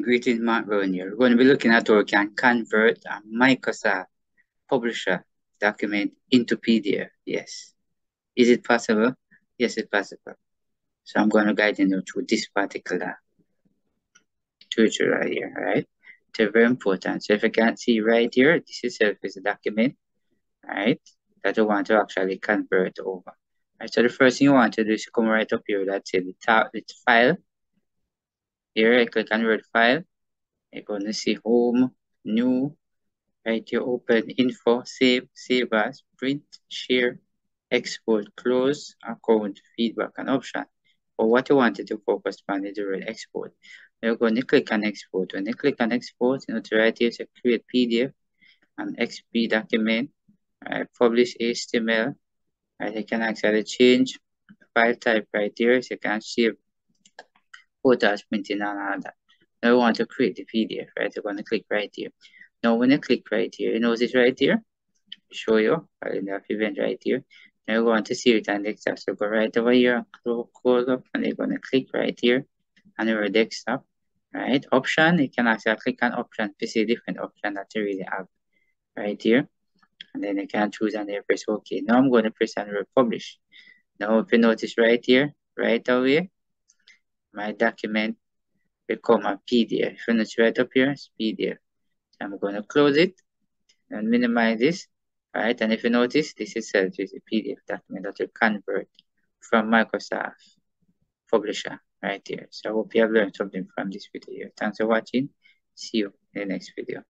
Greetings, Brown here. We're going to be looking at how we can convert a Microsoft Publisher document into PDF. Yes. Is it possible? Yes, it's possible. So I'm going to guide you through this particular tutorial here, right? It's very important. So if you can see right here, this itself is a document, right? That you want to actually convert over. Right, so the first thing you want to do is come right up here, that's it, the top, it's file, here I click on Word file. I'm going to see home, new, right here, open, info, save, save as, print, share, export, close, account, feedback, and option. But what you wanted to focus on is the word export. You're going to click on export. When you click on export, you know, right here, to create PDF, an XP document, right, publish HTML, right, you can actually change file type right here, so you can save printing and all that. Now we want to create the PDF, right? Going to click right here. Now when you click right here, you notice right here, show you calendar of event right here. Now you want to see it on desktop. So go right over here, close up, and you're to click right here on your desktop. Right, option, you can actually click on option to see different option that you really have right here. And then you can choose and press OK. Now I'm to press and republish. Now if you notice right here, right away, my document become a PDF. You notice right up here, it's PDF. So I'm going to close it and minimize this. Right, and if you notice, this is a PDF document that you convert from Microsoft Publisher right here. So I hope you have learned something from this video. Thanks for watching. See you in the next video.